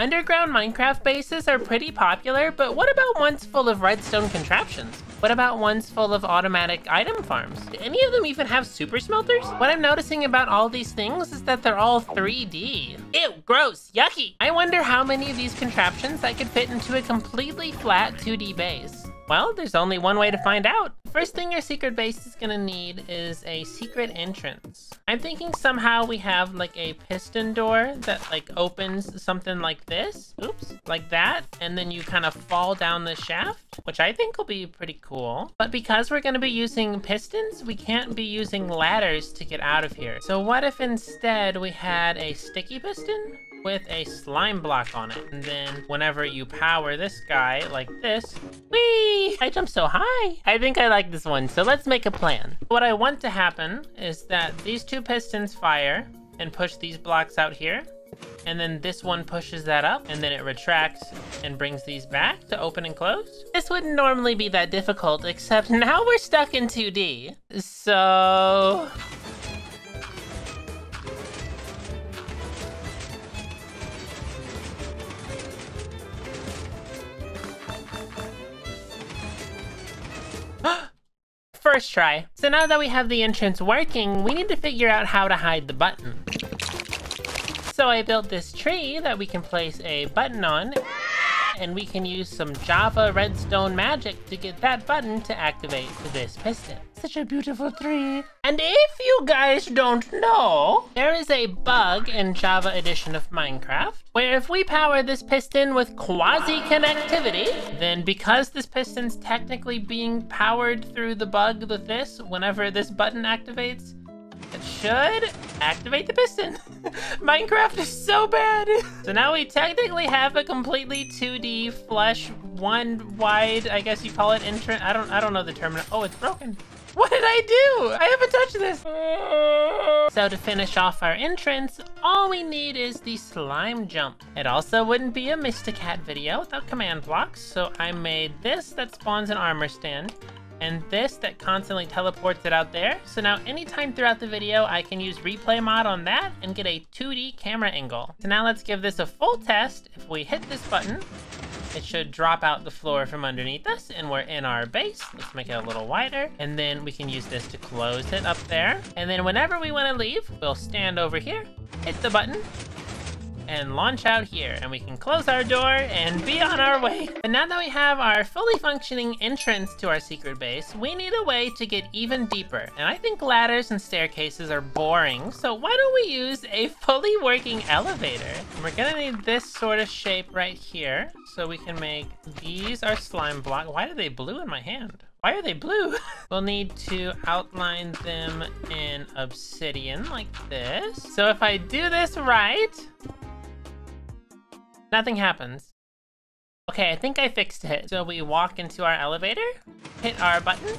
Underground Minecraft bases are pretty popular, but what about ones full of redstone contraptions? What about ones full of automatic item farms? Do any of them even have super smelters? What I'm noticing about all these things is that they're all 3D. Ew, gross, yucky. I wonder how many of these contraptions I could fit into a completely flat 2D base. Well, there's only one way to find out. First thing your secret base is gonna need is a secret entrance. I'm thinking somehow we have like a piston door that like opens something like this. Oops, like that. And then you kind of fall down the shaft, which I think will be pretty cool. But because we're gonna be using pistons, we can't be using ladders to get out of here. So what if instead we had a sticky piston? With a slime block on it. And then whenever you power this guy like this, whee! I jump so high. I think I like this one, so let's make a plan. What I want to happen is that these two pistons fire and push these blocks out here. And then this one pushes that up and then it retracts and brings these back to open and close. This wouldn't normally be that difficult, except now we're stuck in 2D. So First try. So now that we have the entrance working, we need to figure out how to hide the button. So I built this tree that we can place a button on and we can use some Java redstone magic to get that button to activate this piston. Such a beautiful tree. And if you guys don't know, there is a bug in Java edition of Minecraft where if we power this piston with quasi-connectivity, then because this piston's technically being powered through the bug with this, whenever this button activates, should activate the piston. Minecraft is so bad. so now we technically have a completely 2D flesh, one wide, I guess you call it entrance. I don't, I don't know the term. Oh, it's broken. What did I do? I haven't touched this. So to finish off our entrance, all we need is the slime jump. It also wouldn't be a Mysticat video without command blocks, so I made this that spawns an armor stand and this that constantly teleports it out there. So now anytime throughout the video, I can use replay mod on that and get a 2D camera angle. So now let's give this a full test. If we hit this button, it should drop out the floor from underneath us and we're in our base. Let's make it a little wider. And then we can use this to close it up there. And then whenever we wanna leave, we'll stand over here, hit the button, and launch out here and we can close our door and be on our way. But now that we have our fully functioning entrance to our secret base, we need a way to get even deeper. And I think ladders and staircases are boring, so why don't we use a fully working elevator? And we're gonna need this sort of shape right here. So we can make these our slime block. Why are they blue in my hand? Why are they blue? we'll need to outline them in obsidian like this. So if I do this right, Nothing happens. Okay, I think I fixed it. So we walk into our elevator, hit our button,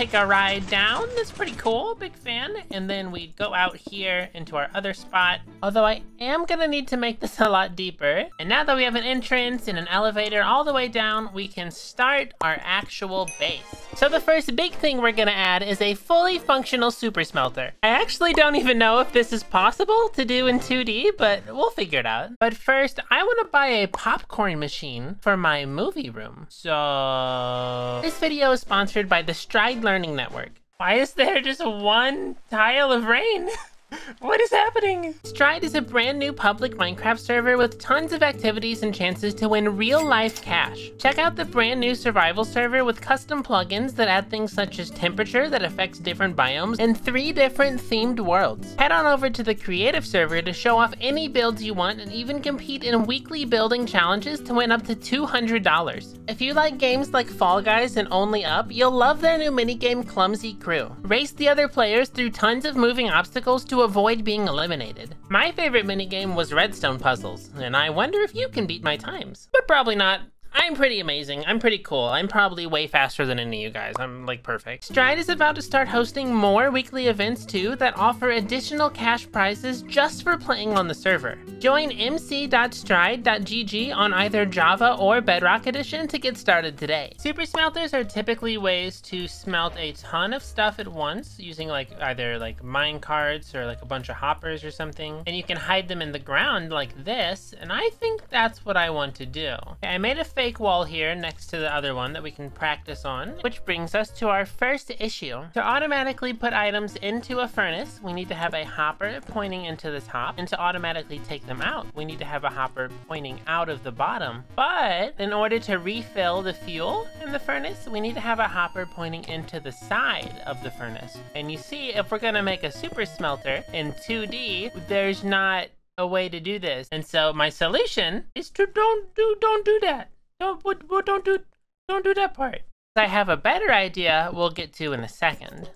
take a ride down. That's pretty cool, big fan. And then we go out here into our other spot. Although I am gonna need to make this a lot deeper. And now that we have an entrance and an elevator all the way down, we can start our actual base. So the first big thing we're gonna add is a fully functional super smelter. I actually don't even know if this is possible to do in 2D, but we'll figure it out. But first, I wanna buy a popcorn machine for my movie room. So this video is sponsored by the Stride Learning Network. Why is there just one tile of rain? What is happening? Stride is a brand new public Minecraft server with tons of activities and chances to win real life cash. Check out the brand new survival server with custom plugins that add things such as temperature that affects different biomes and three different themed worlds. Head on over to the creative server to show off any builds you want and even compete in weekly building challenges to win up to $200. If you like games like Fall Guys and Only Up, you'll love their new minigame Clumsy Crew. Race the other players through tons of moving obstacles to avoid being eliminated. My favorite minigame was redstone puzzles, and I wonder if you can beat my times. But probably not. I'm pretty amazing. I'm pretty cool. I'm probably way faster than any of you guys. I'm like perfect. Stride is about to start hosting more weekly events too that offer additional cash prizes just for playing on the server. Join mc.stride.gg on either Java or Bedrock Edition to get started today. Super smelters are typically ways to smelt a ton of stuff at once using like either like mine carts or like a bunch of hoppers or something. And you can hide them in the ground like this. And I think that's what I want to do. Okay, I made a fake wall here next to the other one that we can practice on, which brings us to our first issue. To automatically put items into a furnace, we need to have a hopper pointing into the top, and to automatically take them out, we need to have a hopper pointing out of the bottom. But in order to refill the fuel in the furnace, we need to have a hopper pointing into the side of the furnace. And you see, if we're gonna make a super smelter in 2D, there's not a way to do this. And so my solution is to don't do don't do that. Don't what, don't do don't do that part. I have a better idea we'll get to in a second.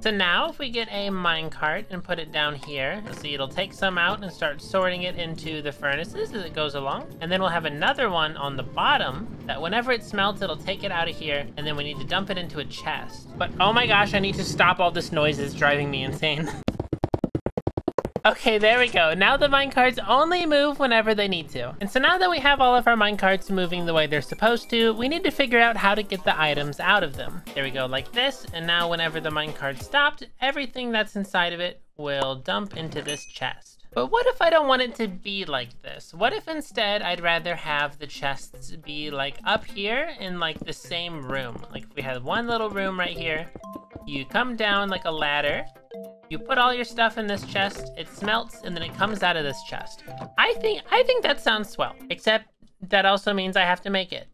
So now if we get a minecart and put it down here, see it'll take some out and start sorting it into the furnaces as it goes along. And then we'll have another one on the bottom that whenever it smelts, it'll take it out of here and then we need to dump it into a chest. But oh my gosh, I need to stop all this noise, it's driving me insane. Okay, there we go. Now the minecarts only move whenever they need to. And so now that we have all of our minecarts moving the way they're supposed to, we need to figure out how to get the items out of them. There we go, like this. And now whenever the minecart stopped, everything that's inside of it will dump into this chest. But what if I don't want it to be like this? What if instead I'd rather have the chests be like up here in like the same room? Like if we had one little room right here, you come down like a ladder, you put all your stuff in this chest, it smelts, and then it comes out of this chest. I think I think that sounds swell, except that also means I have to make it.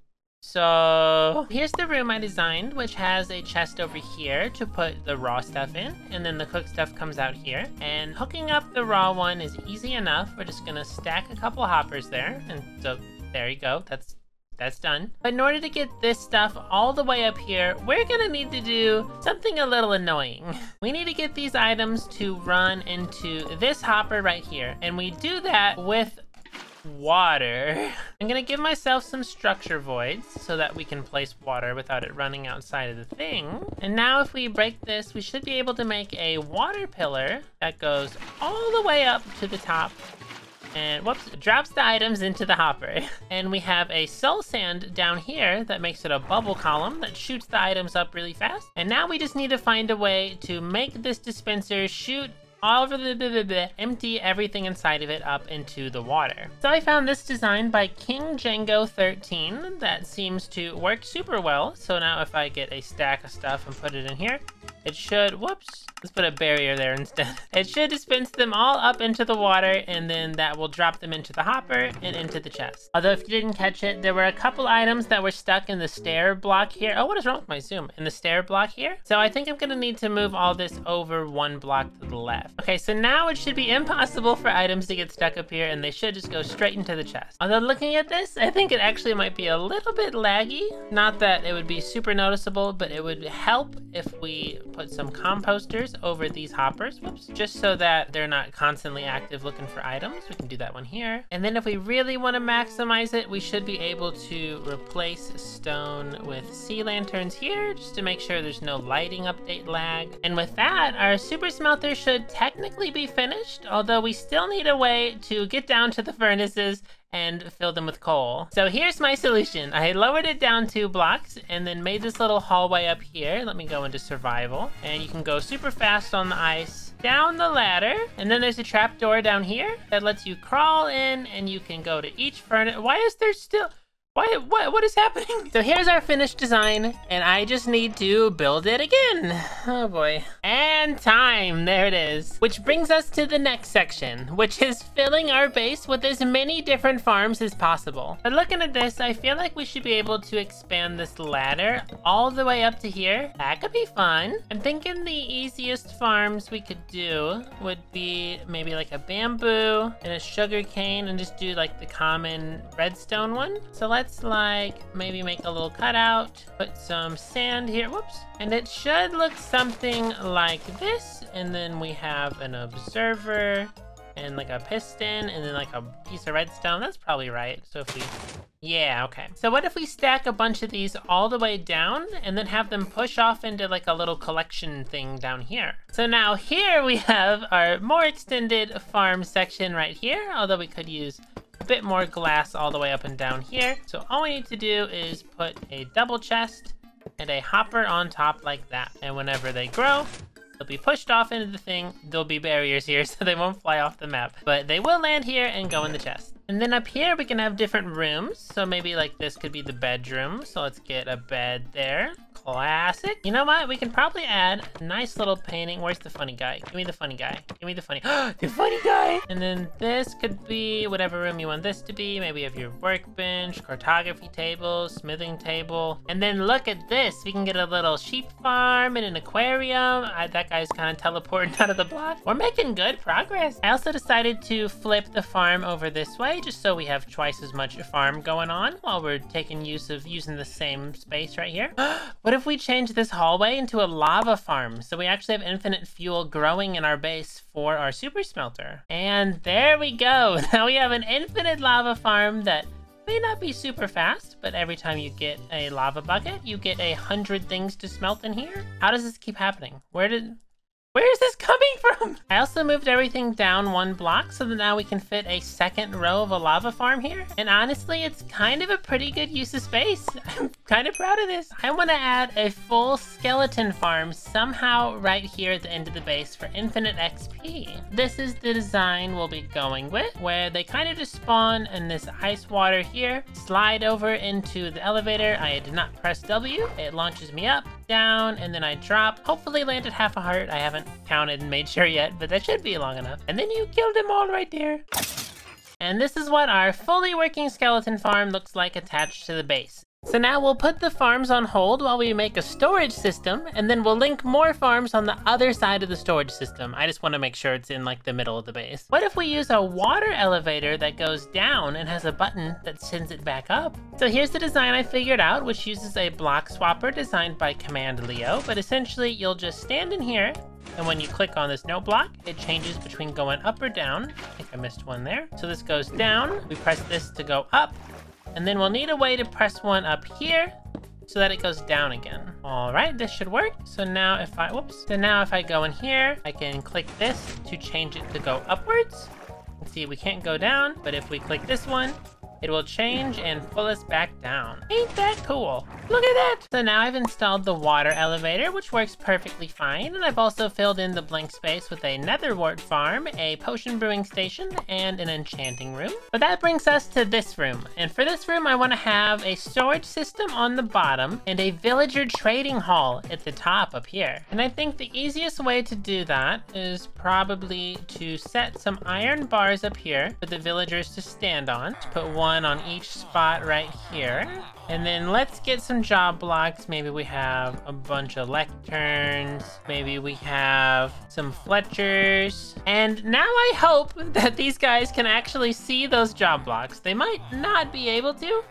So here's the room I designed, which has a chest over here to put the raw stuff in, and then the cooked stuff comes out here. And hooking up the raw one is easy enough. We're just gonna stack a couple hoppers there, and so there you go. That's that's done. But in order to get this stuff all the way up here, we're gonna need to do something a little annoying. We need to get these items to run into this hopper right here. And we do that with water. I'm gonna give myself some structure voids so that we can place water without it running outside of the thing. And now if we break this, we should be able to make a water pillar that goes all the way up to the top and whoops, drops the items into the hopper. And we have a soul sand down here that makes it a bubble column that shoots the items up really fast. And now we just need to find a way to make this dispenser shoot all over the, the, the, empty everything inside of it up into the water. So I found this design by King Django 13 that seems to work super well. So now if I get a stack of stuff and put it in here, it should, whoops, let's put a barrier there instead. It should dispense them all up into the water and then that will drop them into the hopper and into the chest. Although if you didn't catch it, there were a couple items that were stuck in the stair block here. Oh, what is wrong with my zoom? In the stair block here? So I think I'm gonna need to move all this over one block to the left. Okay, so now it should be impossible for items to get stuck up here and they should just go straight into the chest. Although looking at this, I think it actually might be a little bit laggy. Not that it would be super noticeable, but it would help if we put some composters over these hoppers, whoops, just so that they're not constantly active looking for items. We can do that one here. And then if we really want to maximize it, we should be able to replace stone with sea lanterns here, just to make sure there's no lighting update lag. And with that, our super smelter should technically be finished, although we still need a way to get down to the furnaces and fill them with coal. So here's my solution. I lowered it down two blocks and then made this little hallway up here. Let me go into survival. And you can go super fast on the ice down the ladder. And then there's a trap door down here that lets you crawl in and you can go to each furnace. Why is there still... Why, what, what is happening? So here's our finished design, and I just need to build it again. Oh boy. And time, there it is. Which brings us to the next section, which is filling our base with as many different farms as possible. But looking at this, I feel like we should be able to expand this ladder all the way up to here. That could be fun. I'm thinking the easiest farms we could do would be maybe like a bamboo and a sugar cane and just do like the common redstone one. So let's let's like maybe make a little cutout, put some sand here, whoops. And it should look something like this. And then we have an observer and like a piston and then like a piece of redstone. That's probably right. So if we, yeah, okay. So what if we stack a bunch of these all the way down and then have them push off into like a little collection thing down here. So now here we have our more extended farm section right here, although we could use a bit more glass all the way up and down here. So all we need to do is put a double chest and a hopper on top like that. And whenever they grow, they'll be pushed off into the thing. There'll be barriers here so they won't fly off the map, but they will land here and go in the chest. And then up here we can have different rooms. So maybe like this could be the bedroom. So let's get a bed there. Classic. You know what? We can probably add a nice little painting. Where's the funny guy? Give me the funny guy. Give me the funny, the funny guy. And then this could be whatever room you want this to be. Maybe you have your workbench, cartography table, smithing table. And then look at this. We can get a little sheep farm and an aquarium. I, that guy's kind of teleporting out of the block. We're making good progress. I also decided to flip the farm over this way just so we have twice as much farm going on while we're taking use of using the same space right here. what if we change this hallway into a lava farm? So we actually have infinite fuel growing in our base for our super smelter. And there we go. Now we have an infinite lava farm that may not be super fast, but every time you get a lava bucket, you get a hundred things to smelt in here. How does this keep happening? Where did, where is this coming from? I also moved everything down one block so that now we can fit a second row of a lava farm here. And honestly, it's kind of a pretty good use of space. I'm kind of proud of this. I want to add a full skeleton farm somehow right here at the end of the base for infinite XP. This is the design we'll be going with, where they kind of just spawn in this ice water here, slide over into the elevator. I did not press W. It launches me up, down, and then I drop. Hopefully landed half a heart. I haven't counted and made sure yet, but that should be long enough. And then you killed them all right there. And this is what our fully working skeleton farm looks like attached to the base. So now we'll put the farms on hold while we make a storage system, and then we'll link more farms on the other side of the storage system. I just want to make sure it's in like the middle of the base. What if we use a water elevator that goes down and has a button that sends it back up? So here's the design I figured out, which uses a block swapper designed by Command Leo, but essentially you'll just stand in here, and when you click on this note block, it changes between going up or down. I think I missed one there. So this goes down, we press this to go up, and then we'll need a way to press one up here so that it goes down again. All right, this should work. So now if I, whoops. So now if I go in here, I can click this to change it to go upwards. See, we can't go down, but if we click this one, it will change and pull us back down. Ain't that cool? Look at that! So now I've installed the water elevator, which works perfectly fine, and I've also filled in the blank space with a nether wart farm, a potion brewing station, and an enchanting room. But that brings us to this room, and for this room I want to have a storage system on the bottom and a villager trading hall at the top up here. And I think the easiest way to do that is probably to set some iron bars up here for the villagers to stand on, to put one one on each spot right here. And then let's get some job blocks. Maybe we have a bunch of lecterns. Maybe we have some Fletchers. And now I hope that these guys can actually see those job blocks. They might not be able to,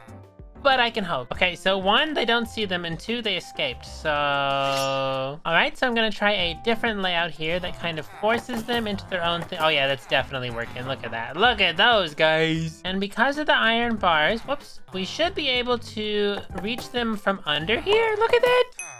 but I can hope. Okay, so one, they don't see them, and two, they escaped. So, all right, so I'm gonna try a different layout here that kind of forces them into their own thing. Oh yeah, that's definitely working. Look at that. Look at those guys. And because of the iron bars, whoops, we should be able to reach them from under here. Look at that.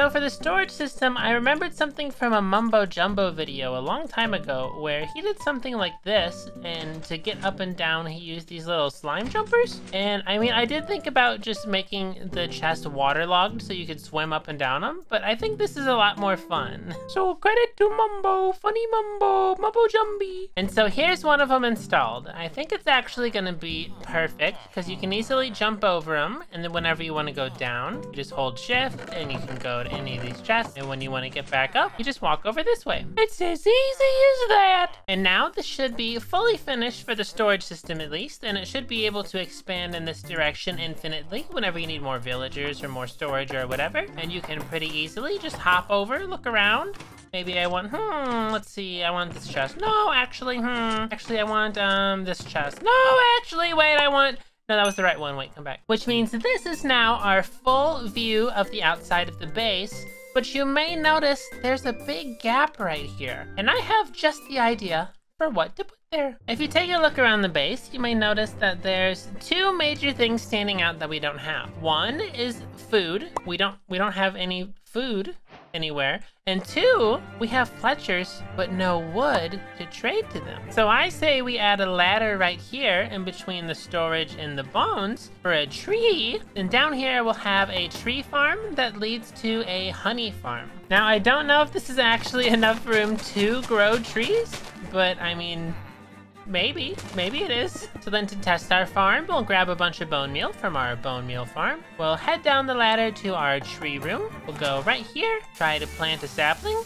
So for the storage system, I remembered something from a Mumbo Jumbo video a long time ago where he did something like this and to get up and down he used these little slime jumpers. And I mean, I did think about just making the chest waterlogged so you could swim up and down them, but I think this is a lot more fun. So credit to Mumbo, funny Mumbo, Mumbo Jumby. And so here's one of them installed. I think it's actually gonna be perfect because you can easily jump over them and then whenever you wanna go down, you just hold shift and you can go any of these chests. And when you want to get back up, you just walk over this way. It's as easy as that. And now this should be fully finished for the storage system at least, and it should be able to expand in this direction infinitely whenever you need more villagers or more storage or whatever. And you can pretty easily just hop over, look around, Maybe I want, hmm, let's see, I want this chest. No, actually, hmm, actually I want um this chest. No, actually, wait, I want no, that was the right one. Wait, come back. Which means this is now our full view of the outside of the base, but you may notice there's a big gap right here. And I have just the idea for what to put there. If you take a look around the base, you may notice that there's two major things standing out that we don't have. One is food. We don't we don't have any food anywhere. And two, we have Fletchers, but no wood to trade to them. So I say we add a ladder right here in between the storage and the bones for a tree. And down here we'll have a tree farm that leads to a honey farm. Now I don't know if this is actually enough room to grow trees, but I mean, Maybe, maybe it is. So then to test our farm, we'll grab a bunch of bone meal from our bone meal farm. We'll head down the ladder to our tree room. We'll go right here, try to plant a sapling.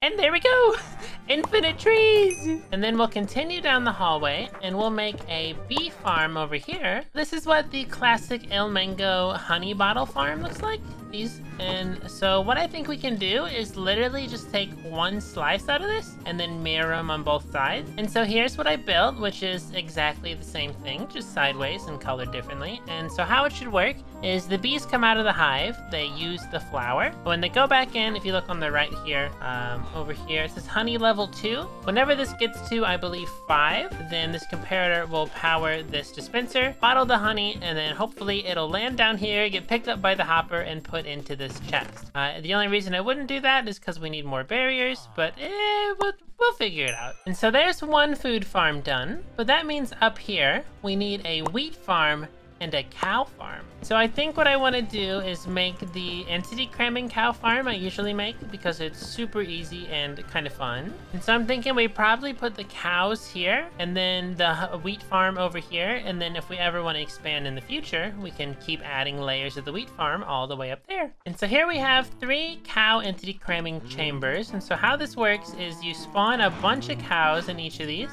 And there we go! Infinite trees! And then we'll continue down the hallway and we'll make a bee farm over here. This is what the classic ilmango honey bottle farm looks like these. And so what I think we can do is literally just take one slice out of this and then mirror them on both sides. And so here's what I built, which is exactly the same thing, just sideways and colored differently. And so how it should work is the bees come out of the hive, they use the flower. When they go back in, if you look on the right here, um, over here, it says honey level two. Whenever this gets to, I believe, five, then this comparator will power this dispenser, bottle the honey, and then hopefully it'll land down here, get picked up by the hopper, and put into this chest. Uh, the only reason I wouldn't do that is because we need more barriers, but eh, we'll, we'll figure it out. And so there's one food farm done, but that means up here, we need a wheat farm and a cow farm. So I think what I want to do is make the entity cramming cow farm I usually make because it's super easy and kind of fun. And so I'm thinking we probably put the cows here and then the wheat farm over here. And then if we ever want to expand in the future, we can keep adding layers of the wheat farm all the way up there. And so here we have three cow entity cramming chambers. And so how this works is you spawn a bunch of cows in each of these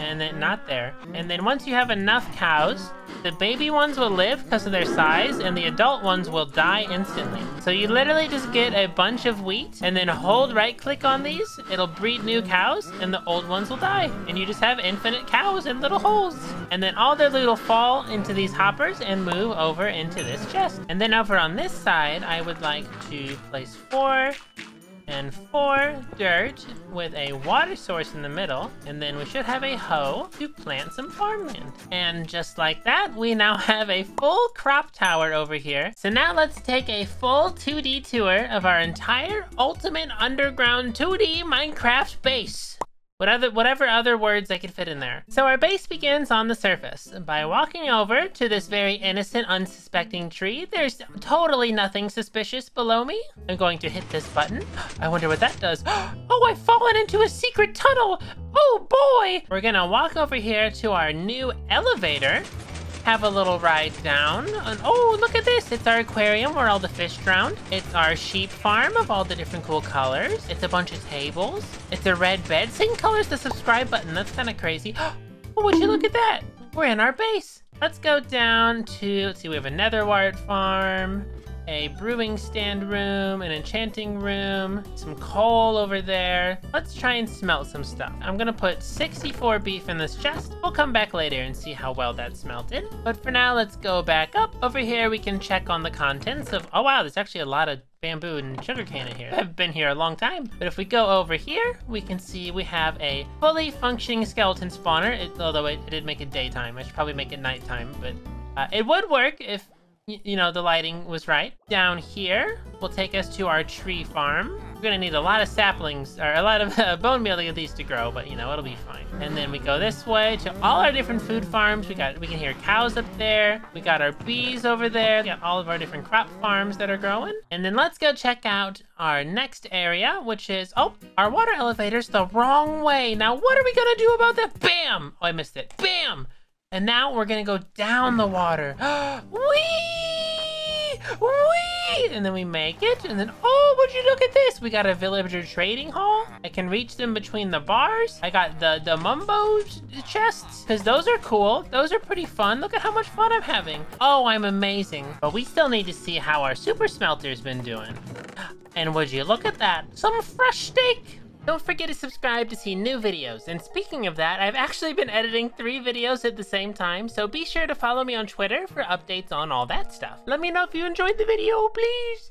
and then not there. And then once you have enough cows, the baby ones will live because of their size, and the adult ones will die instantly. So you literally just get a bunch of wheat, and then hold right click on these, it'll breed new cows, and the old ones will die. And you just have infinite cows in little holes. And then all their loot will fall into these hoppers and move over into this chest. And then over on this side, I would like to place four and four dirt with a water source in the middle. And then we should have a hoe to plant some farmland. And just like that, we now have a full crop tower over here. So now let's take a full 2D tour of our entire ultimate underground 2D Minecraft base. Whatever, whatever other words I could fit in there. So our base begins on the surface. By walking over to this very innocent, unsuspecting tree, there's totally nothing suspicious below me. I'm going to hit this button. I wonder what that does. Oh, I've fallen into a secret tunnel. Oh boy. We're gonna walk over here to our new elevator have a little ride down. And, oh, look at this. It's our aquarium where all the fish drowned. It's our sheep farm of all the different cool colors. It's a bunch of tables. It's a red bed. Same color as the subscribe button. That's kind of crazy. Oh, would you look at that? We're in our base. Let's go down to, let's see, we have a nether wart farm a brewing stand room, an enchanting room, some coal over there. Let's try and smelt some stuff. I'm gonna put 64 beef in this chest. We'll come back later and see how well that smelted. But for now, let's go back up. Over here, we can check on the contents of, oh wow, there's actually a lot of bamboo and sugarcane in here. I've been here a long time. But if we go over here, we can see we have a fully functioning skeleton spawner, it, although it, it, did make it daytime. I should probably make it nighttime, but uh, it would work if you know, the lighting was right. Down here will take us to our tree farm. We're gonna need a lot of saplings, or a lot of uh, bone meal to get these to grow, but you know, it'll be fine. And then we go this way to all our different food farms. We got, we can hear cows up there. We got our bees over there. We got all of our different crop farms that are growing. And then let's go check out our next area, which is, oh, our water elevator's the wrong way. Now, what are we gonna do about that? Bam! Oh, I missed it. Bam! And now we're gonna go down the water. Whee! Whee! And then we make it, and then, oh, would you look at this? We got a villager trading hall. I can reach them between the bars. I got the, the mumbo chests, because those are cool. Those are pretty fun. Look at how much fun I'm having. Oh, I'm amazing. But we still need to see how our super smelter's been doing. And would you look at that? Some fresh steak. Don't forget to subscribe to see new videos. And speaking of that, I've actually been editing three videos at the same time, so be sure to follow me on Twitter for updates on all that stuff. Let me know if you enjoyed the video, please!